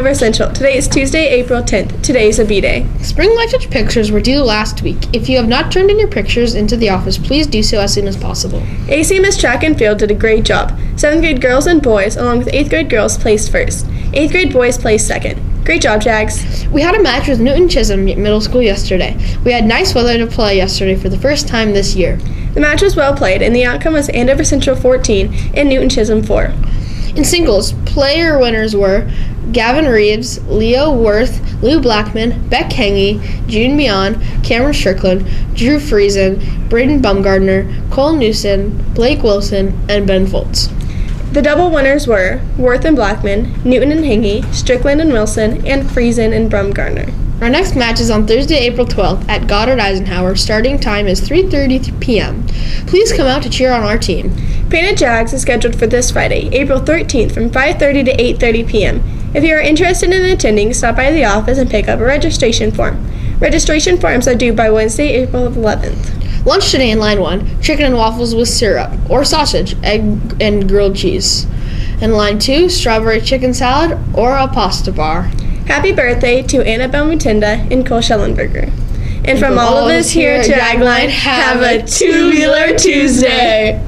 Andover Central. Today is Tuesday, April 10th. Today is a B day. Spring Lifetouch pictures were due last week. If you have not turned in your pictures into the office, please do so as soon as possible. ACMS Track and Field did a great job. 7th grade girls and boys, along with 8th grade girls, placed first. 8th grade boys placed second. Great job, Jags. We had a match with Newton Chisholm Middle School yesterday. We had nice weather to play yesterday for the first time this year. The match was well played, and the outcome was Andover Central 14 and Newton Chisholm 4. In singles, player winners were Gavin Reeves, Leo Worth, Lou Blackman, Beck Hengy, June Mion, Cameron Strickland, Drew Friesen, Braden Bumgardner, Cole Newson, Blake Wilson, and Ben Foltz. The double winners were Worth and Blackman, Newton and Hingy, Strickland and Wilson, and Friesen and Bumgardner. Our next match is on Thursday, April 12th at Goddard Eisenhower. Starting time is 3:30 p.m. Please come out to cheer on our team. Painted Jags is scheduled for this Friday, April 13th from 5:30 to 8:30 p.m. If you are interested in attending, stop by the office and pick up a registration form. Registration forms are due by Wednesday, April 11th. Lunch today in line 1, chicken and waffles with syrup or sausage, egg and grilled cheese. In line 2, strawberry chicken salad or a pasta bar. Happy birthday to Annabelle Mutinda and Cole Schellenberger. And from all of us here at Dragline, have a two-wheeler Tuesday.